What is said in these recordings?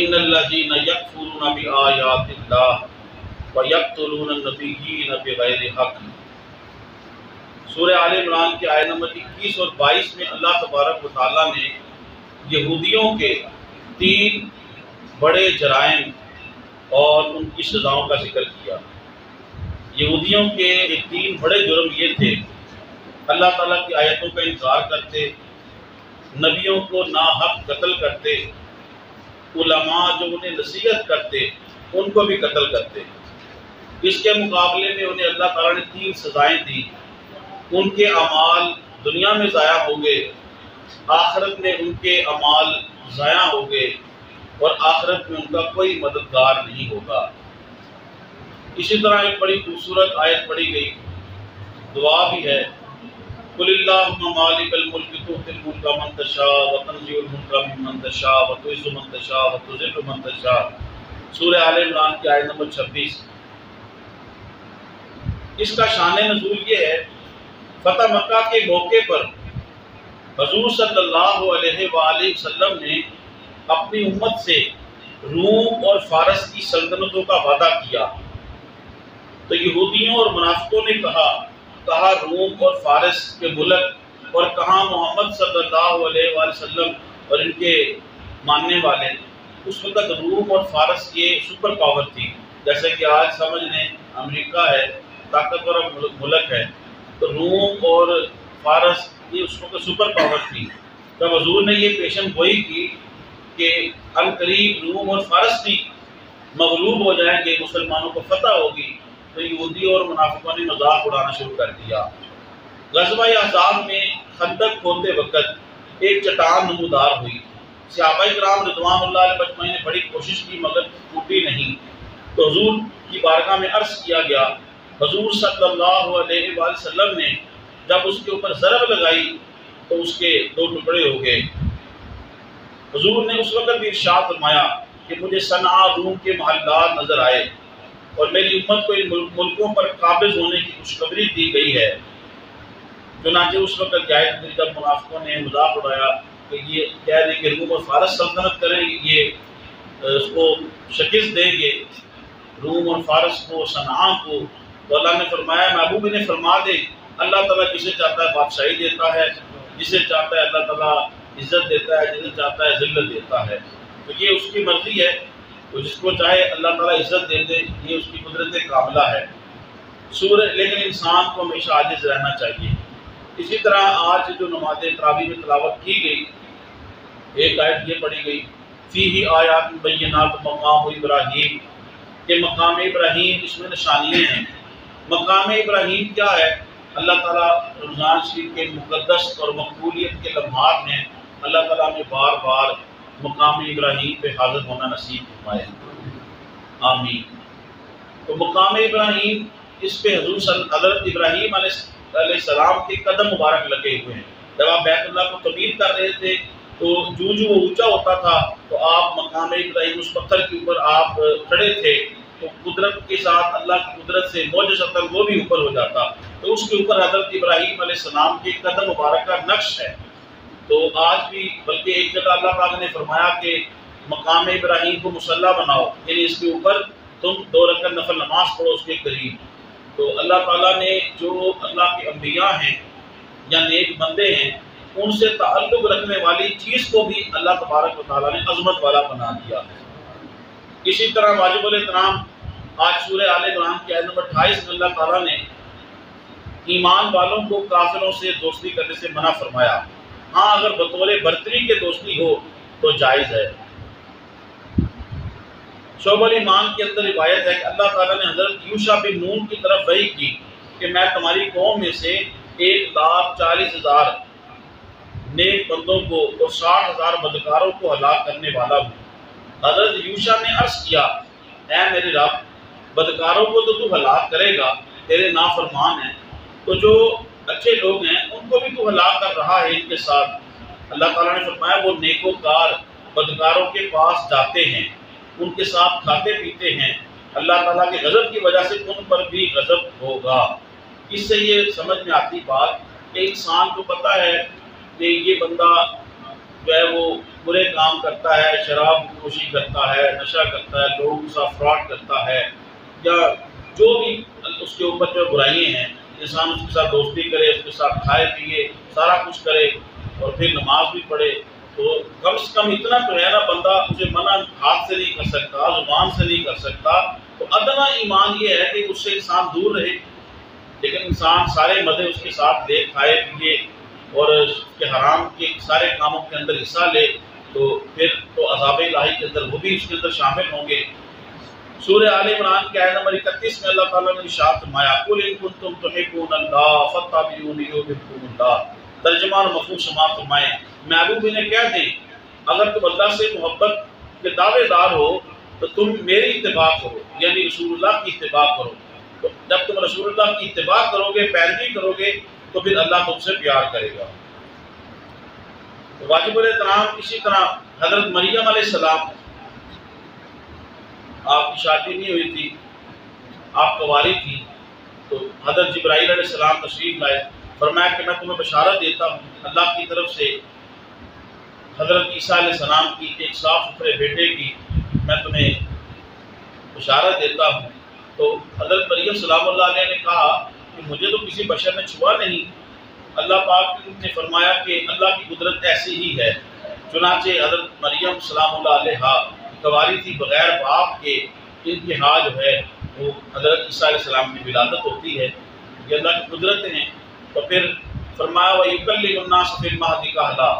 इन्नल्लज़ीना यकफुरूना बिआयातिल्लाह व यक़्तुलूना नबिय्यीना बिग़ैरि हक़ सूरह आल इमरान के आयत नंबर 21 और 22 में अल्लाह तबारक व तआला ने यहूदियों के तीन बड़े जराइम और उनकी सज़ाओं का ज़िक्र किया। यहूदियों के तीन बड़े जुर्म ये थे, अल्लाह ताला की आयतों का इनकार करते, नबियों को नाहक कत्ल करते उलमा जो उन्हें नसीहत करते, उनको भी कत्ल करते। इसके मुकाबले में उन्हें अल्लाह ताला ने तीन सज़ाएँ दी। उनके अमाल दुनिया में ज़ाया हो गए आखरत में उनके अमाल ज़ाया हो गए और आखरत में उनका कोई मददगार नहीं होगा। इसी तरह एक बड़ी खूबसूरत आयत पढ़ी गई। दुआ भी है। सूर्य आल इमरान की आयत नंबर छब्बीस। इसका शान नजूल ये है, फतेह मक्का के मौके पर हजूर सल्लल्लाहु अलैहि वसल्लम ने अपनी उम्मत से रूम और फारस की सल्तनतों का वादा किया। तो यहूदियों और मुनाफिकों ने कहा कहा रूम और फारस के मुल्क और कहा मोहम्मद वसल्लम और इनके मानने वाले। उस वक्त रूम और फारस ये सुपर पावर थी। जैसे कि आज समझ लें, अमेरिका है, ताकतवर मुल्क है। तो रूम और फारस, ये उस वक्त सुपर पावर थी। तब हजूर ने ये पेशन गोई की कि करीब रूम और फारस भी मगलूब हो जाएँगे, मुसलमानों को फतह होगी। तो यहूदी और मुनाफिकों ने मज़ाक उड़ाना शुरू कर दिया। गजबा आजाब में खंदक खोलते वक्त एक चट्टान नमूदार हुई। सहाबा कराम ने बड़ी कोशिश की, मगर टूटी नहीं। तो हजूर की बारगाह में अर्ज़ किया गया। हजूर वसल्लम ने जब उसके ऊपर ज़रब लगाई तो उसके दो टुकड़े हो गए। हजूर ने उस वक्त भी इर्शाद फरमाया कि मुझे सना रूम के महलदार नज़र आए। और मेरी उम्मत को इन मुल्कों पर काबिज होने की खुशखबरी दी गई है। चुनाचे उस वक्त जायद जब मुनाफिकों ने मज़ाक उड़ाया कि ये कह रहे कि रूम और फारस सल्तनत करेंगे ये उसको शिकस्त देंगे। रूम और फारस को सना को तो अल्लाह ने फरमाया, महबूब ने फरमा दे। अल्लाह ताला जिसे चाहता है बादशाही देता है, जिसे चाहता है अल्लाह ताला इज़्ज़त देता है, जिसे चाहता है जिल्लत देता है। तो ये उसकी मर्ज़ी है। तो जिसको चाहे अल्लाह ताला इज़्ज़त दे दे, ये उसकी कुदरत कामला है। सूर्य लेकिन इंसान को हमेशा आजिज रहना चाहिए। इसी तरह आज जो नमाज़ तरावी में तलावत की गई, एक आयत ये पढ़ी गई फ़ी ही आयात बैनात मकाम इब्राहीम, के मकाम इब्राहिम इसमें निशानियाँ हैं। मकाम इब्राहिम क्या है? अल्लाह ताला रमज़ान शरीफ के मुकदस और मकबूलियत के लम्हात में अल्लाह ताला ने बार बार मकाम इब्राहीम पे हाजिर होना नसीब फरमाए आमीन। तो मकाम इब्राहीम, इस पे हजूर हज़रत इब्राहीम सलाम के कदम मुबारक लगे हुए हैं। जब आप बैतुल्ला को तमीर कर रहे थे तो जू जू वो ऊँचा होता था तो आप मकाम इब्राहिम उस पत्थर के ऊपर आप खड़े थे तो कुदरत के साथ अल्लाह की कुदरत से मौज सतर वो भी ऊपर हो जाता। तो उसके ऊपर हज़रत इब्राहिम सलाम के कदम मुबारक का नक्श है। तो आज भी बल्कि एक जगह अल्लाह पाक ने फरमाया कि मकाम इब्राहिम को मुसल्ला बनाओ, यानी इसके ऊपर तुम दो रकम नफल नमाज़ पढ़ो उसके करीब। तो अल्लाह ताला ने जो अल्लाह के अम्बिया हैं या नेक बंदे हैं, उनसे ताल्लुक़ रखने वाली चीज़ को भी अल्लाह तबारक ताला ने अजमत वाला बना दिया है। इसी तरह वाजिबुल इतराम आज सूर्य आल इमरान की आयत नंबर अट्ठाईस में अल्लाह ताला ने ईमान वालों को काफिरों से दोस्ती करने से मना फरमाया। हाँ अगर बतौर बर्तरी के दोस्ती हो तो जायज़ है। शोबल ईमान के अंदर रिवायत है कि अल्लाह ताला ने हज़रत यूशा बिन नून की तरफ़ वही की कि मैं तुम्हारी कौम में से एक लाख चालीस हज़ार नेक बंदों को और साठ हज़ार बदकारों को हलाक करने वाला हूँ। हज़रत यूशा ने अर्ज़ किया है मेरे रब बदकारों को तो तू हलाक करेगा, तेरे नाफरमान हैं। तो जो अच्छे लोग हैं, उनको भी तू हलाक कर रहा है इनके साथ। अल्लाह ताला ने फरमाया, वो नेकोकार बदकारों के पास जाते हैं, उनके साथ खाते पीते हैं। अल्लाह ताला के गज़ब की वजह से उन पर भी गज़ब होगा। इससे ये समझ में आती बात कि इंसान को पता है कि ये बंदा जो है वो बुरे काम करता है, शराब नोशी करता है, नशा करता है, लोगों के साथ फ्रॉड करता है, या जो भी उसके ऊपर जो बुराइयाँ हैं इंसान उसके साथ दोस्ती करे, उसके साथ खाए, पिए, सारा कुछ करे और फिर नमाज़ भी पढ़े तो कम से कम इतना तो है ना बंदा मुझे मना हाथ से नहीं कर सकता, ज़ुबान से नहीं कर सकता। तो अदना ईमान ये है कि उससे इंसान दूर रहे, लेकिन इंसान सारे मज़े उसके साथ ले खाए, पिए और उसके हराम के सारे कामों के अंदर हिस्सा ले तो फिर तो अजाब लाही के अंदर वो भी उसके अंदर शामिल होंगे। सूर्य आल इमरान के आयत नंबर इकतीस में अल्लाह ताला ने इरशाद फरमाया, कुल इन कुंतुम तुहिब्बून अल्लाह, फत्तबिऊनी युहिब्बुकुमुल्लाह तर्जुमा और मफहूम समाप्त फरमाए, महबूब इन्हें कह दें, अगर तुम अल्लाह से मोहब्बत के दावेदार हो तो तुम मेरी इत्तेबा करो, यानी रसूलुल्लाह की इत्तेबा करो। तो जब तुम रसूलुल्लाह की इत्तेबा करोगे, पैरवी करोगे तो फिर अल्लाह तुमसे प्यार करेगा। तो वाजिब इसी तरह हज़रत मरियम सलाम आपकी शादी नहीं हुई थी आप कवारी थी तो हज़रत जब्राईल सलाम तशरीफ़ लाए। फरमाया कि मैं तुम्हें बशारत देता हूँ, अल्लाह की तरफ़ से हज़रत ईसा सलाम की एक साफ़ सुथरे बेटे की मैं तुम्हें बशारत देता हूँ। तो हज़रत मरियम सलाम ने कहा कि मुझे तो किसी बशर ने छुआ नहीं। अल्लाह पाक ने फरमाया कि अल्लाह की कुदरत ऐसी ही है, चुनाचे हज़रत मरियम सलाम कवारी थी बगैर बाप के इनके हाँ जो है, वो हज़रत ईसीम की विलादत होती है, ये अल्लाह की कुदरत हैं। तो फिर फरमाया, वही कल्ला सफ़िल महदी का हला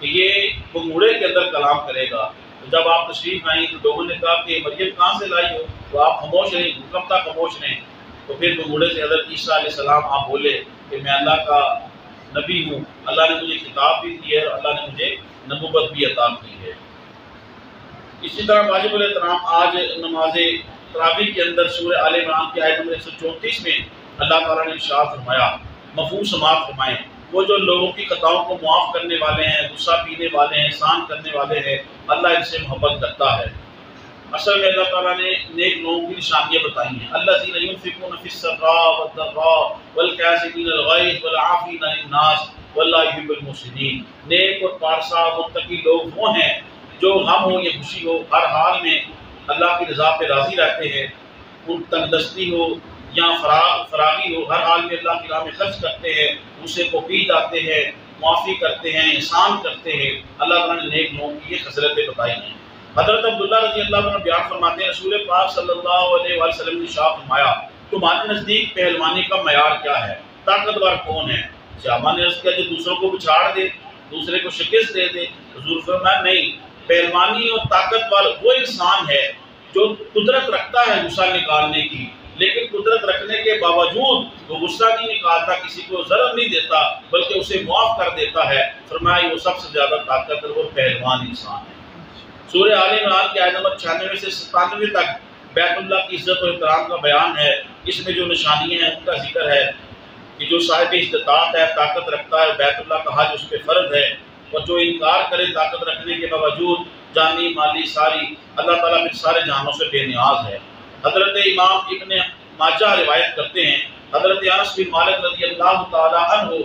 कि ये बंगूड़े के अंदर कलाम करेगा। तो जब आप तशरीफ़ आई तो लोगों ने कहा कि मरियम कहाँ से लाई हो? तो आप खामोश रहें था खामोश रहें। तो फिर बंगूड़े से हज़रत ईसा आप बोले कि मैं अल्लाह का नबी हूँ। अल्लाह ने मुझे किताब भी दी है और अल्लाह ने मुझे नबूबत भी अता की है। इसी तरह वाजिब तमाम आज नमाज़ तरावी के अंदर सूर्य आल इमरान की आयत नंबर एक सौ चौंतीस में अल्लाह ताला ने शाह फरमाया, मफहूम समाप्त फरमाए। वो जो लोगों की कताओं को मुआफ़ करने वाले हैं, गुस्सा पीने वाले हैं एहसान करने वाले हैं, अल्लाह इनसे मोहब्बत करता है। असल में अल्लाह ताला ने नेक लोगों की निशानियाँ बताई हैं। अल्लाह नेक और पारसा मुत्तकी लोग वो हैं जो गम हो, या खुशी हो, हर हाल में अल्लाह की रज़ा पे राज़ी रहते हैं। उन तंदस्ती हो या फराग फरागी हो, हर हाल में अल्लाह की राह में खर्च करते हैं, उसे को पी जाते हैं माफ़ी करते हैं, एहसान करते हैं। अल्लाह ने नेक लोगों की ये खसरतें बताई हैं हज़रत अब्दुल्ला रज़ी अल्लाह ने बयान फरमाते हैं, रसूल पाक वसल्लम ने शाह फरमाया, तुम्हारे नज़दीक पहलवानी का मैार क्या है? ताकतवर कौन है? श्यामा ने उसके जो दूसरों को बिछाड़ दे, दूसरे को शिकस्त दे दे। हजूर फरमाया, नहीं पहलवानी और ताकत ताकतवर वो इंसान है जो कुदरत रखता है गुस्सा निकालने की। लेकिन कुदरत रखने के बावजूद वो गुस्सा नहीं निकालता, किसी को जरर नहीं देता, बल्कि उसे मुआफ कर देता है। फरमाया वो सबसे ज़्यादा ताकतवर और पहलवान इंसान है। सूर्य आल इमरान की आयत नंबर छियानवे से सतानवे तक बैतुल्ला की इज़्ज़त और इतराम का बयान है। इसमें जो निशानियाँ हैं, उनका ज़िक्र है कि जो साहिब इस्तात है, ताकत रखता है, बैतुल्ला का हज उस पर फ़र्ज़ है। और जो इनकार करे ताकत रखने के बावजूद जानी, माली, सारी, अल्लाह ताला फिर सारे जानों से बेनियाज है। हज़रत इमाम इबन माजा रिवायत करते हैं। हज़रत अनस बिन मालिक रज़ी अल्लाह तआला हो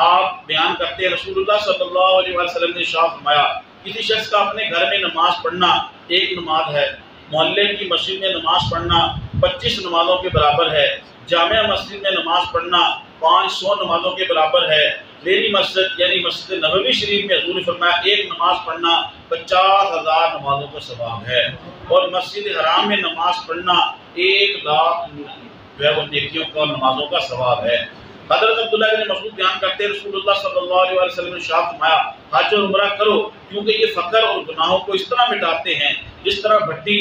आप बयान करते हैं, रसूलुल्लाह सल्लल्लाहु अलैहि वसल्लम ने शाह फरमाया, किसी शख्स का अपने घर में नमाज़ पढ़ना एक नमाज़ है, मोहल्ले की मस्जिद में नमाज़ पढ़ना पच्चीस नमाजों के बराबर है जामिया मस्जिद में नमाज़ पढ़ना पाँच सौ नमाजों के बराबर है मेरी मस्जिद, यानी मस्जिद नबवी शरीफ में हजूर फरमाया, एक नमाज़ पढ़ना पचास हज़ार नमाजों का स्वभाव है। और मस्जिद हराम में नमाज़ पढ़ना एक लाख जो है वो नेकियों का नमाजों का स्वभाव है। हज़रत अब्दुल्ला मसूद करते हैं हज और करो, क्योंकि ये फकर और गुनाहों को इस तरह मिटाते हैं, जिस तरह भट्टी,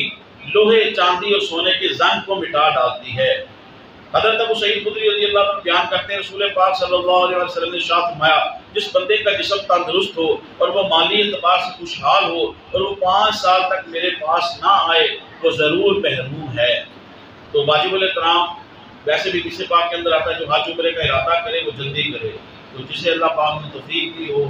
लोहे, चांदी और सोने के जंग को मिटा डालती है। हज़रत अबू सईद खुदरी रज़ी अल्लाह बयान करते हैं, रसूल पाक सल्लल्लाहु अलैहि वसल्लम ने शाह फरमाया, जिस बंदे का जिस्म तंदुरुस्त हो और वो माली एतबार से खुशहाल हो और वो पाँच साल तक मेरे पास ना आए, वो ज़रूर महरूम है। तो वाजिब कराम वैसे भी किसी पाक के अंदर आता है, जो हज उम्र का इरादा करे, वो जल्दी करे। तो जिसे अल्लाह पाक ने तफीक दी हो,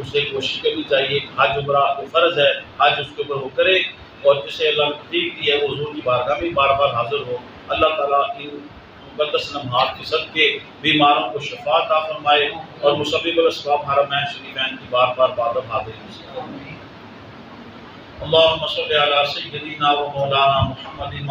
उसे कोशिश करनी चाहिए हज उम्र वो फ़र्ज़ है हज उसके ऊपर वो करे और जिसे अल्लाह ने तफीक दी है, वो हजूर की बारगाह में बार बार हाजिर हो। अल्लाह ताला इन मुकदस नमाज़ के सदके बीमारों को शफात फरमाए और मुसबिब असबाब हरमैन शरीफैन की बार बार बाद हाजिर अल्लाहुम्मा सल्लि अला सय्यिदिना व मौलाना मुहम्मदिन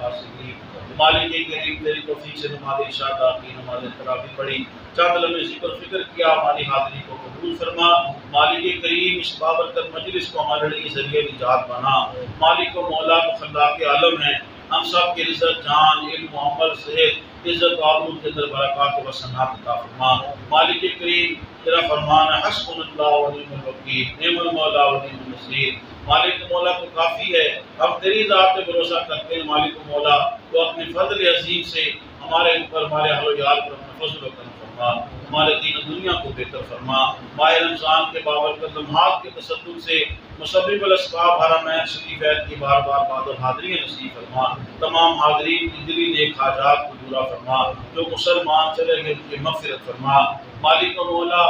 व मालिक करीम तेरी तौफीक से नमाज़ इशादा की नमाज़ तरावी पढ़ी। चंद लम्हे ज़िक्र फ़िक्र किया, हमारी हाजिरी को कबूल फरमा। मालिक करीम इस बाबरकत मजलिस को हमारे लिए ज़रिए निजात बना। मालिक व मौला मुखल्ला के आलम है। हम सब के इज़्ज़त, जान, इल्म, अमल, सेहत, इज़्ज़त आबूद के अंदर बरकत व सनात का फरमा। मालिक करीम तेरा फरमान है हस्बुल्लाह व निअमल वकील निअमल मौला व निअमल नसीर मालिक मौला तो काफ़ी है। हम तेरी ज़ात पे भरोसा करते हैं, मालिक मौला। तो अपने फजल अजीम से हमारे ऊपर, हमारे अहल याल पर अपना फजल करम फरमा। हमारे दीन दुनिया को बेहतर फरमा। माह रमज़ान के बाबर लम्हात के तसदुल से मुसबिबलस्बाब हरमैन शरीफ की बार बार बाद हाजरी नसीब फरमा। तमाम हाजरीन की दिली नेक हाजात को पूरा फरमा। जो मुसलमान चले गए, उनकी मफफरत फरमा। मालिक मौला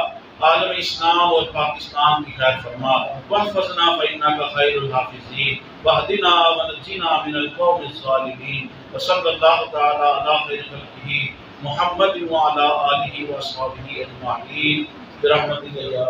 आलम इस्लाम और पाकिस्तान की खैर फरमा, वहफजना फ़ैना का खैरुल हाफिज़ीन, वहदिना वनज्जिना मिनल कौमिज़ ज़ालिमीन व सल्लल्लाहु तआला अला खैर खल्क़िही मुहम्मद व अला आलिहि व अस्हाबिही अजमाइन बिरहमतिका